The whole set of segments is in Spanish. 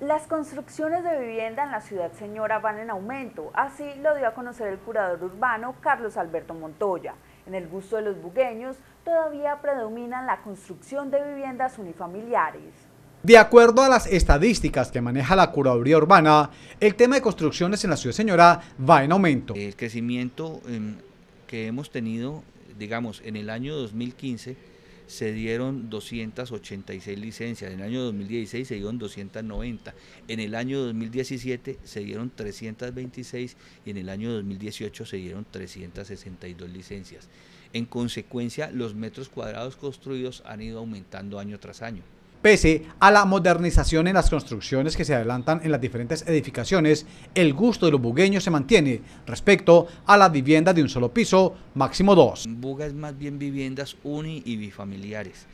Las construcciones de vivienda en la ciudad señora van en aumento, así lo dio a conocer el curador urbano Carlos Alberto Montoya. En el gusto de los bugueños todavía predominan la construcción de viviendas unifamiliares. De acuerdo a las estadísticas que maneja la curaduría urbana, el tema de construcciones en la ciudad señora va en aumento. El crecimiento em, que hemos tenido, digamos, en el año 2015 se dieron 286 licencias, en el año 2016 se dieron 290, en el año 2017 se dieron 326 y en el año 2018 se dieron 362 licencias. En consecuencia, los metros cuadrados construidos han ido aumentando año tras año. Pese a la modernización en las construcciones que se adelantan en las diferentes edificaciones, el gusto de los bugueños se mantiene respecto a la vivienda de un solo piso, máximo dos. Buga es más bien viviendas uni y bifamiliares.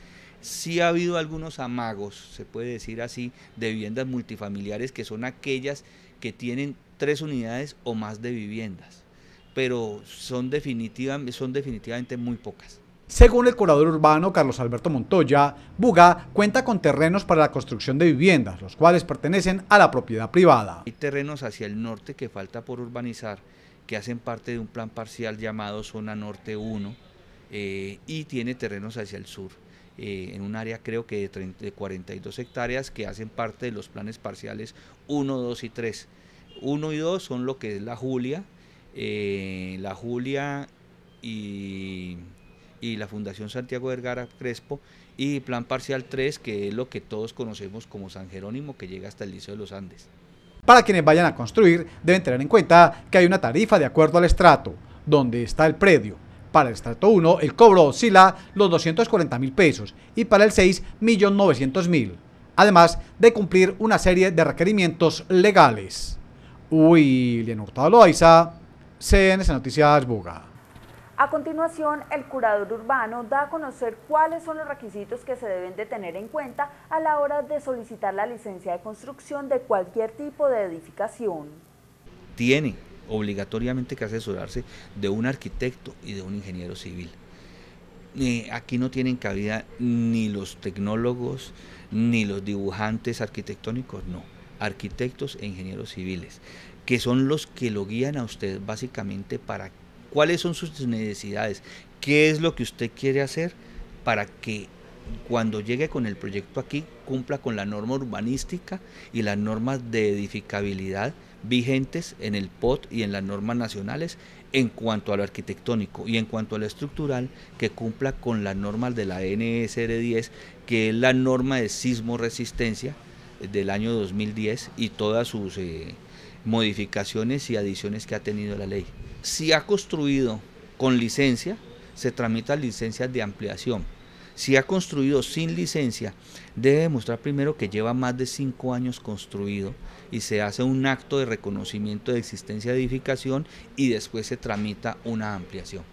Sí ha habido algunos amagos, se puede decir así, de viviendas multifamiliares que son aquellas que tienen tres unidades o más de viviendas, pero son, son definitivamente muy pocas. Según el curador urbano Carlos Alberto Montoya, Buga cuenta con terrenos para la construcción de viviendas, los cuales pertenecen a la propiedad privada. Hay terrenos hacia el norte que falta por urbanizar, que hacen parte de un plan parcial llamado Zona Norte 1, eh, y tiene terrenos hacia el sur. Eh, en un área creo que de, de 42 hectáreas que hacen parte de los planes parciales 1, 2 y 3. 1 y 2 son lo que es la Julia, eh, la Julia y y la Fundación Santiago Vergara Crespo y Plan Parcial 3, que es lo que todos conocemos como San Jerónimo, que llega hasta el Liceo de los Andes. Para quienes vayan a construir, deben tener en cuenta que hay una tarifa de acuerdo al estrato, donde está el predio. Para el estrato 1, el cobro oscila los 240 mil pesos y para el 6, 1.900.000, además de cumplir una serie de requerimientos legales. William Hurtado Loaiza, CNS Noticias Buga. A continuación, el curador urbano da a conocer cuáles son los requisitos que se deben de tener en cuenta a la hora de solicitar la licencia de construcción de cualquier tipo de edificación. Tiene obligatoriamente que asesorarse de un arquitecto y de un ingeniero civil. Eh, aquí no tienen cabida ni los tecnólogos, ni los dibujantes arquitectónicos, no, arquitectos e ingenieros civiles, que son los que lo guían a usted básicamente para cuáles son sus necesidades, qué es lo que usted quiere hacer para que cuando llegue con el proyecto aquí cumpla con la norma urbanística y las normas de edificabilidad vigentes en el POT y en las normas nacionales en cuanto a lo arquitectónico y en cuanto a lo estructural que cumpla con las normas de la NSR 10 que es la norma de sismo resistencia del año 2010 y todas sus eh, modificaciones y adiciones que ha tenido la ley. Si ha construido con licencia, se tramita licencias de ampliación. Si ha construido sin licencia, debe demostrar primero que lleva más de cinco años construido y se hace un acto de reconocimiento de existencia de edificación y después se tramita una ampliación.